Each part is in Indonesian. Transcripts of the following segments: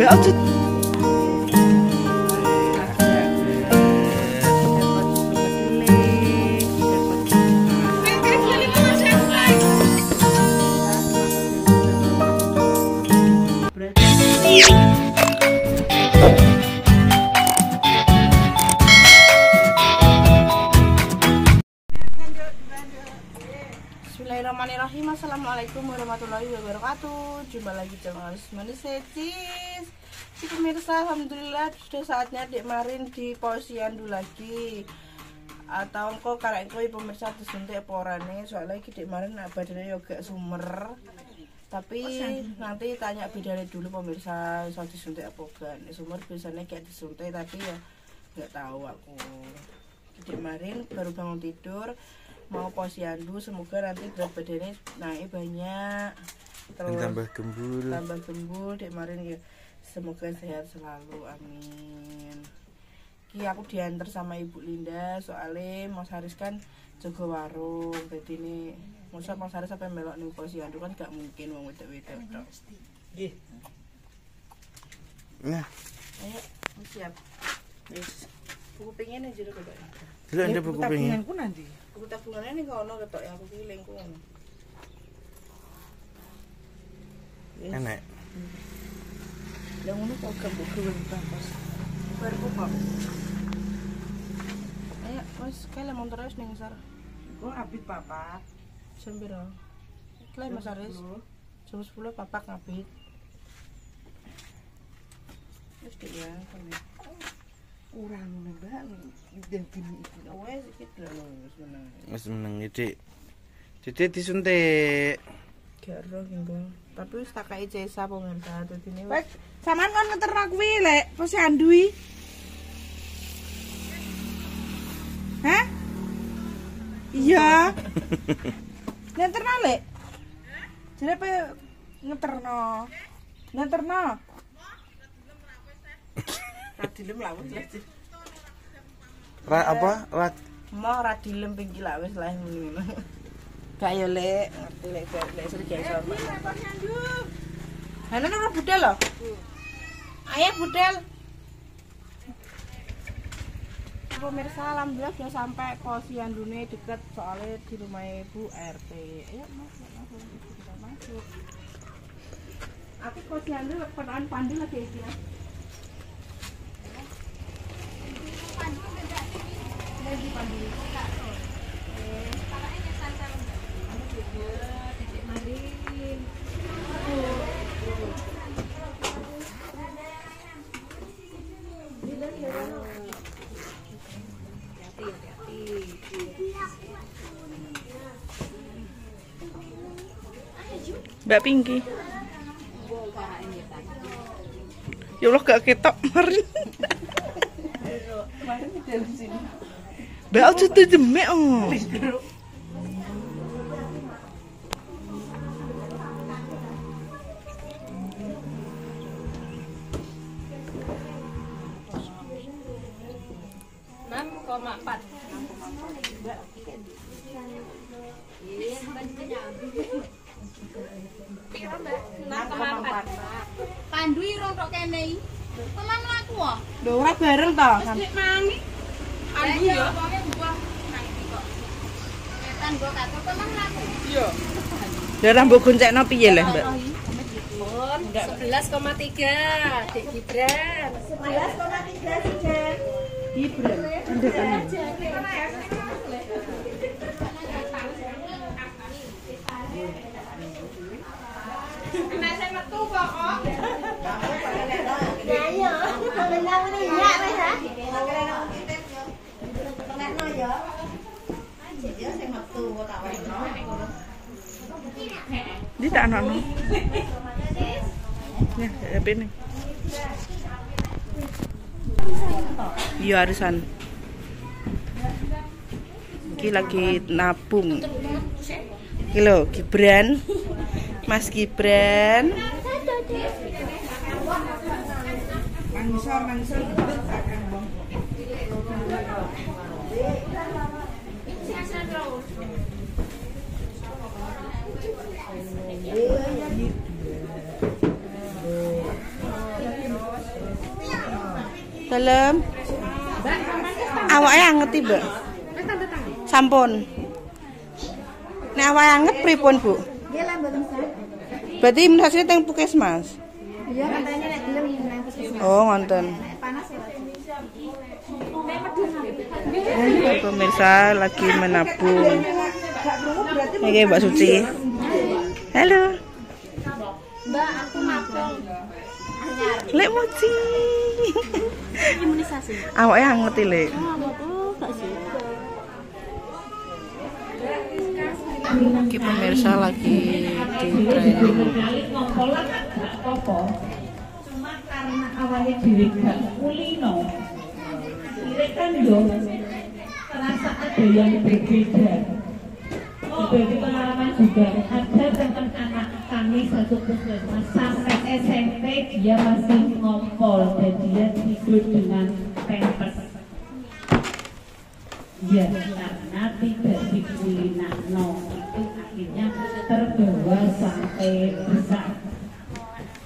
belted Bismillahirrahmanirrahim. Assalamualaikum warahmatullahi wabarakatuh. Jumpa lagi channel Manusia Cheese Si pemirsa Alhamdulillah sudah saatnya Dek Marin di posyandu lagi. Atau engkau karek engkau pemirsa disuntik porane. Soalnya iki Dek Marin badannya juga sumer. Tapi nanti tanya bedanya dulu pemirsa soal disuntik apa kan sumer biasanya kayak disuntik tapi ya nggak tahu aku. Dek Marin baru bangun tidur mau posyandu semoga nanti berat badannya naik banyak. Dan terus tambah gembul. tambah gembul dek marin ya. Semoga sehat selalu amin. Ki aku diantar sama ibu Linda soalnya Mas Haris kan jaga warung. Jadi ini masa Mas Haris sampai melok nih posyandu kan gak mungkin mau wedok wedok Nah, ayo siap. Buku pengen aja dulu ketok dulu anda buku pengen. Tabunganku nanti. aku tabungan ini kau nol ketok yang aku giling kau yes. enak. Hmm. Yang mana kau kembali ke wilayah pas baru kau pak? Ayak mas kalian mau terus nih sar. Oh, kau papat. Papa sembiro kalian mas aris. jam sepuluh papa ngabit. Terus dia kau kurang nembang dan film itu awalnya sedikit lah wes menang wes iki jadi disuntik. Gak roh gitu tapi wes tak kayak cesa pemerintah atau ini wes. sama kan ngeter aku wile pasti andui. Hah? Iya. Ngeter nale jadi apa ngeter no? Ngeter no? Radilem lah wis lah Ra apa? Ra mau radilem pinggir lah wis lah ngono gak yo lek ngerti lek lek gak iso Hana ora budal loh. Ayah budal. Pemirsa alhamdulillah sudah sampai posyandunya deket soalnya di rumah ibu RT. Ayo mas, langsung kita masuk. Aku posyandu pertanyaan pandu lagi ya. Lagi pandu. Marin. Mbak Pinky. Ya Allah gak ketok kemarin. Mbak aja tuh demek oh. Pandu irung tok kene. Teman mlaku ah. Lho ora bareng to. Mangi. Pandu ya. Ketan gua kata teman mlaku. Darah mbok goncekno piye leh, Mbak? 11,3 Dik Gibran. Di tak ana. Ya, HP ini. Iya arisan. Iki lagi nabung. Iki Gibran. Mas Gibran. Dalam. Awake anget Mbak. Sampun. Nek awake anget pripun, Bu? Berarti imunisasinya teng Puskesmas. Iya katanya nek dilem yen nang puskesmas. Oh, ngonten. Nek panas ya wajib. Ini pemirsa lagi menabung. Oke, Mbak Suci. Halo. Mbak, aku. Anyar. Lek Moci. Imunisasi. Awake anget iki, Lek. Oh, gak sih. Iki pemirsa lagi di training. cuma karena awalnya diri gak kulino kan yo. Terasa ada yang berbeda. Berbeda pengalaman juga. Ada teman anak kami satu puskesmas sampai SMP dia masih ngompol. Dan dia tidur dengan pampers. Ya karena tidak dikulinano itu akhirnya terbawa sampai besar.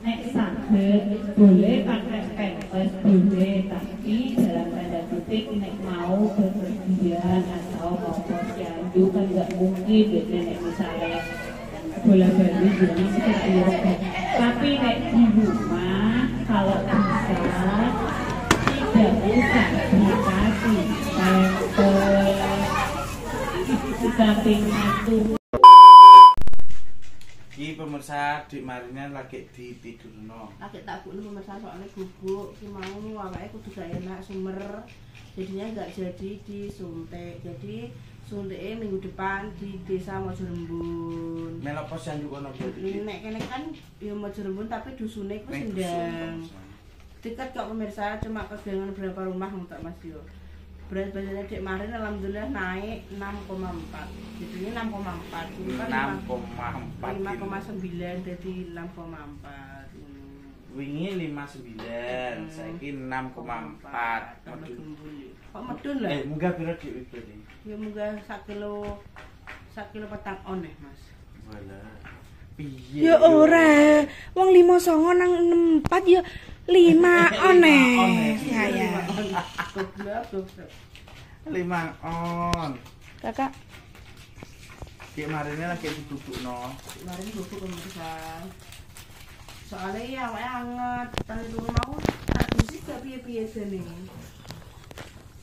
Nek sakit boleh pakai pampers boleh tapi dalam tanda kutip nek mau berpergian atau mau posyandu kan deh nek misalnya bola balik jadi seperti itu tapi nek di rumah kalau bisa tidak usah dikasih di samping itu Iki pemirsa dik Marina lagi di tidurno. Lagi tak bukno pemirsa soalnya bubuk ki mau awake kudu gak enak sumer. Jadinya nggak jadi disuntik. Jadi suntiknya minggu depan di desa Mojorembun. Melok posyandu kono berarti. Nek kene kan ya Mojorembun tapi dusune ku Ning sendang. Dekat kok pemirsa cuma kegangan berapa rumah untuk Mas Yo. Berat badannya Dek Marin alhamdulillah naik 6,4. Jadinya 6,4. Dulu kan 6,4 5,9 jadi 6,4. Hmm. Wingi 59, saiki 6,4. Tambah Medun. gembul. Kok medun lah? Eh, munggah piro dik iki? Ya munggah sak kilo sak kilo petang on eh, Mas. Wala. Piye? Ya ora, wong 59 nang 64 ya 5 one. Ya ya. Goblok, goblok. Lima on. Kakak, Dik Marina lagi dibubukno. Kemarin bubuk pemirsa. Soalnya ya awake anget, tadi turun aku tak bisik gak piye-piye dene.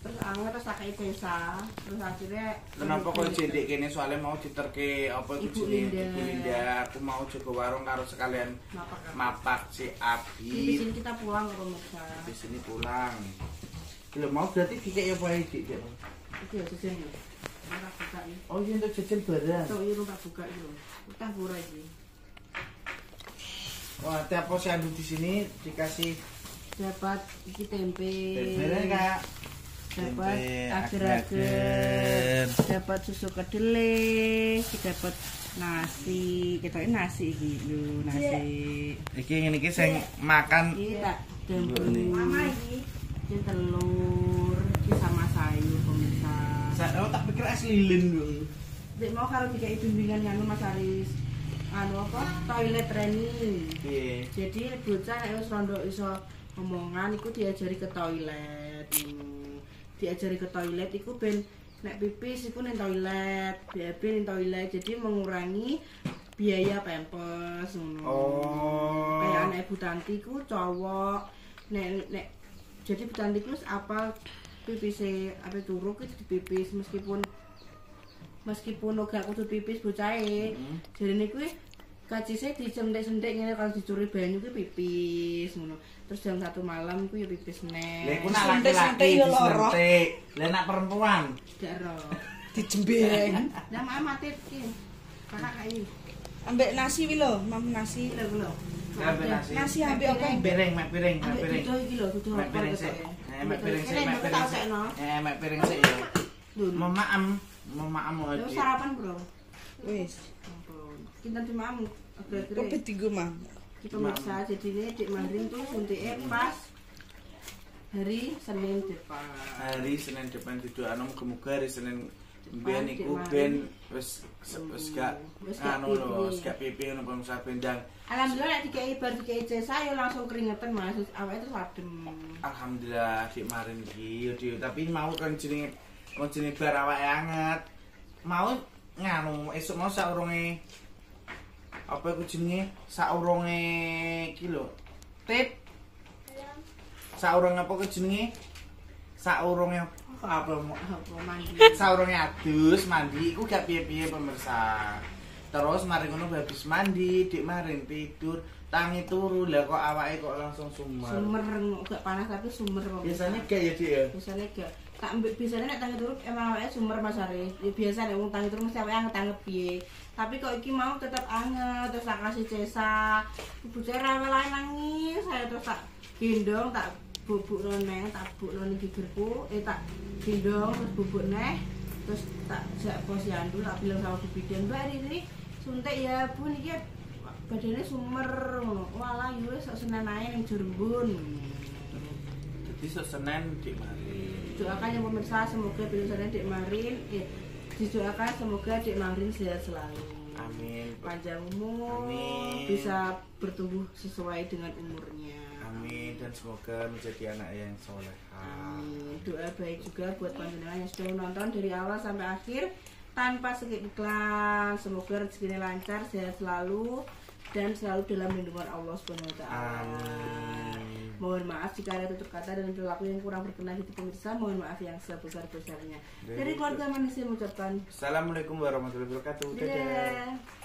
Terus anget terus kayak desa, terus akhirnya Kenapa kok jendek kene soalnya mau diterke apa Ibu Linda. Ibu Linda. Aku mau jaga warung karo sekalian Mapak mapak si Di Abi. sini kita pulang ke pemirsa. Di sini pulang. Kalau mau berarti dikek ya bae dik. Dik. Itu ya jajan ya. Buka ya. Oh iya untuk jajan barang. Tuh iya tak buka itu. Utang murah iki. Wah, tiap posyandu di sini dikasih Dapat iki tempe. bener Kak. Dapat agar-agar dapat susu kedelai dapat nasi. Kita ini nasi gitu nasi. Iki ngene iki sing makan. Ini tak dempul Ini. ini telur ini sama sayur pemirsa. Saya oh, tak pikir es lilin dong. Dek mau kalau dikai bimbingan nganu Mas Aris. Anu apa? Toilet training Piye? jadi bocah nek wis rondo iso omongan iku diajari ke toilet. Diajari ke toilet iku ben nek pipis iku ning toilet BAB ning toilet jadi mengurangi biaya pampers Oh. kayak anak ibu tanti ku cowok nek nek jadi ibu tanti ku wis apal pipis apa turu ku dipipis meskipun meskipun gak kudu pipis bocahe Hmm. jadi ini kuwi kacise dicentek-centek ngene kalau dicuri banyu kuwi pipis ngono terus jam satu malam kuwi ya pipis neh Lah iku nak laki-laki ya lara. disuntik. Lah nak perempuan gak ero dijembeng. nah mak mati iki kakak kae Ambek nasi wi lho, mam nasi. lho lho Ambil nasi. Nasi ambek oke. piring, mek piring, mek ambek piring. duduh iki lho duduh Mek piring sik. Eh, mek piring sik, mek piring sik. Eh, mek piring sik ya. Mau maam, mau maam Terus di. sarapan bro Wis. Kita cuma agar-agar Kepet digo, Mam. kita pemirsa jadi ini dik Marin tuh suntiknya pas hari Senin depan Hari Senin depan duduk anu muga-muga hari Senin Ben iku ben wis wis gak Wis gak anu lho, wis gak pipi ngono bangsa bendang. Alhamdulillah nek dikei bar dikei cesa yo langsung keringetan Mas. Awake terus adem. Alhamdulillah dik marin iki tapi mau kan jenenge mau jenenge bar awake anget. Mau nganu esuk mau saurunge apa iku jenenge saurunge iki lho. Tit. Saurunge apa ku jenenge? Saurunge apa mandi. saurunge adus mandi iku gak piye-piye pemirsa. Terus mari ngono habis mandi, dik marin tidur, tangi turu lah kok awake kok langsung sumer. Sumer gak panas tapi sumer kok. Biasanya kayak ya dik ya. biasanya gak tak ambil biasanya nek tangi turu emang awake sumer Mas Ari. Ya biasa nek wong tangi turu mesti awake anget anget piye. Tapi kok iki mau tetap anget terus tak kasih cesa. Saya rewel ae nangis, saya terus tak gendong tak bubuk neng, tak bubuk neng bibirku, eh tak gendong terus bubuk neh, terus tak jak posyandu tak bilang sama Bu Bidan, Mbak ini suntik ya Bu niki badannya sumer ngono. Walah yo sok senen ae ning Jurembun. Jadi sok Senin dik marin. doakan yang pemirsa semoga tulisannya Dek Marin eh, didoakan semoga Dek Marin sehat selalu Amin. panjang umur Amin. bisa bertumbuh sesuai dengan umurnya Amin dan semoga menjadi anak yang soleha. Amin. doa baik juga buat panjenengan yang sudah menonton dari awal sampai akhir tanpa skip iklan semoga rezekinya lancar sehat selalu dan selalu dalam lindungan Allah Subhanahu wa taala. Mohon maaf jika ada tutur kata dan perilaku yang kurang berkenan di pemirsa. Mohon maaf yang sebesar-besarnya. Dari keluarga manusia mengucapkan Assalamualaikum warahmatullahi wabarakatuh. Dadah. Dadah.